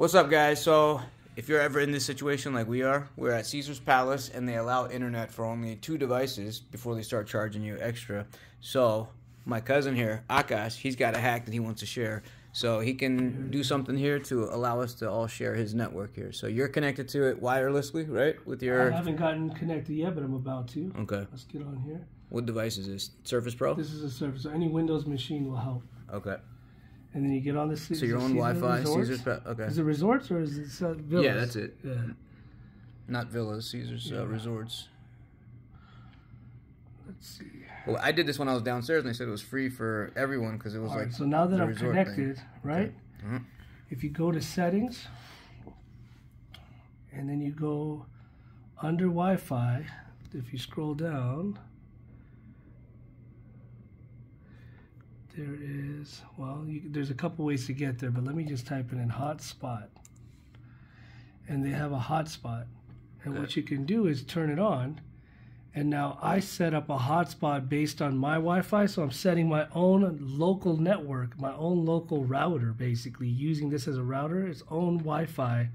What's up, guys? So, if you're ever in this situation like we are, we're at Caesars Palace and they allow internet for only two devices before they start charging you extra. So, my cousin here, Akash, he's got a hack that he wants to share. So, he can do something here to allow us to all share his network here. So, you're connected to it wirelessly, right? With your I haven't gotten connected yet, but I'm about to. Okay. Let's get on here. What device is this? Surface Pro? This is a Surface. So any Windows machine will help. Okay. And then you get on the So, your own Wi Fi, Caesar's. Okay. Is it resorts or is it uh, villas? Yeah, that's it. Yeah. Not villas, Caesar's uh, resorts. Let's see. Well, I did this when I was downstairs, and they said it was free for everyone because it was All like. right, so now that I'm connected, thing. right? Mhm. If you go to settings, and then you go under Wi-Fi, if you scroll down, there is well, you, there's a couple ways to get there, but let me just type it in hotspot, and they have a hotspot, and what you can do is turn it on. And now I set up a hotspot based on my Wi-Fi, so I'm setting my own local network, my own local router, basically using this as a router, its own Wi-Fi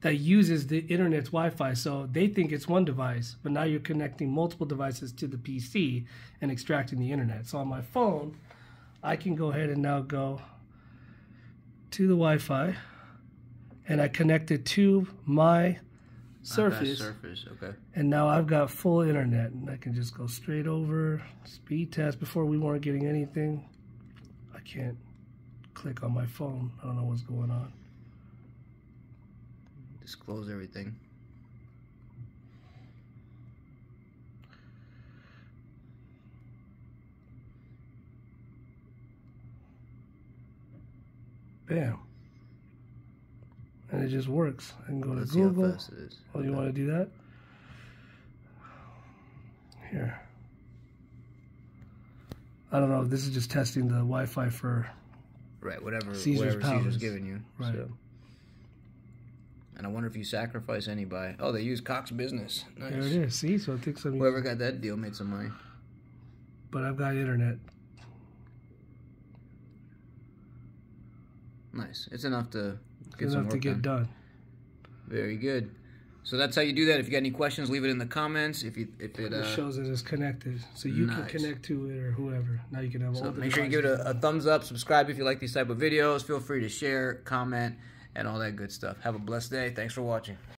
that uses the internet's Wi-Fi. So they think it's one device, but now you're connecting multiple devices to the PC and extracting the internet. So on my phone, I can go ahead and now go to the Wi-Fi, and I connect it to my Surface. Surface, okay. And now I've got full internet and I can just go straight over speed test. Before we weren't getting anything. I can't click on my phone. I don't know what's going on. Disclose everything. Bam. And it just works. I can go Let's to Google. Oh, you want to do that? Here. I don't know. This is just testing the Wi-Fi for Right, whatever, Caesar's whatever Caesar's giving you. Right. So. And I wonder if you sacrifice any by. Oh, they use Cox Business. Nice. there. It is. See, so it thinks I'm. Whoever got that deal made some money. But I've got internet. Nice. It's enough to get It's some enough work to get done. done. Very good. So that's how you do that. If you got any questions, leave it in the comments. If you if it It uh, shows that it is connected, so you Nice. can connect to it or whoever. Now you can have So all the make sure you give it a, a thumbs up, subscribe if you like these type of videos. Feel free to share, comment, and all that good stuff. Have a blessed day. Thanks for watching.